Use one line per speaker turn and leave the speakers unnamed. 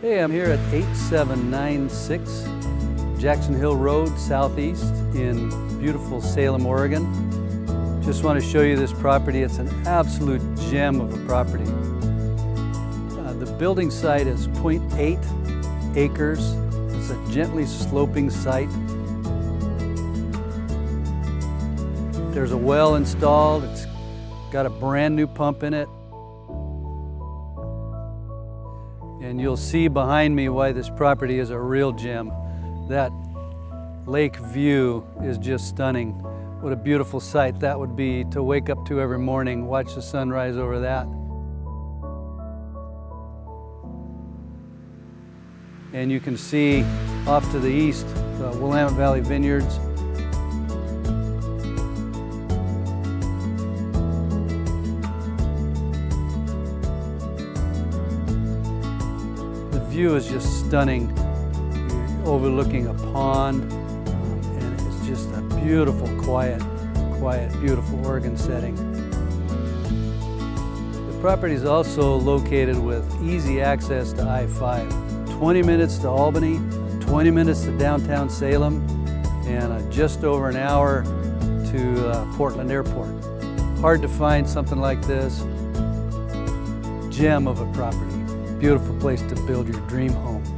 Hey, I'm here at 8796 Jackson Hill Road Southeast in beautiful Salem, Oregon. Just want to show you this property. It's an absolute gem of a property. Uh, the building site is 0.8 acres. It's a gently sloping site. There's a well installed. It's got a brand new pump in it. And you'll see behind me why this property is a real gem. That lake view is just stunning. What a beautiful sight that would be to wake up to every morning, watch the sunrise over that. And you can see off to the east, the Willamette Valley Vineyards. View is just stunning. You're overlooking a pond, um, and it's just a beautiful, quiet, quiet, beautiful Oregon setting. The property is also located with easy access to I-5. 20 minutes to Albany, 20 minutes to downtown Salem, and uh, just over an hour to uh, Portland Airport. Hard to find something like this. Gem of a property. Beautiful place to build your dream home.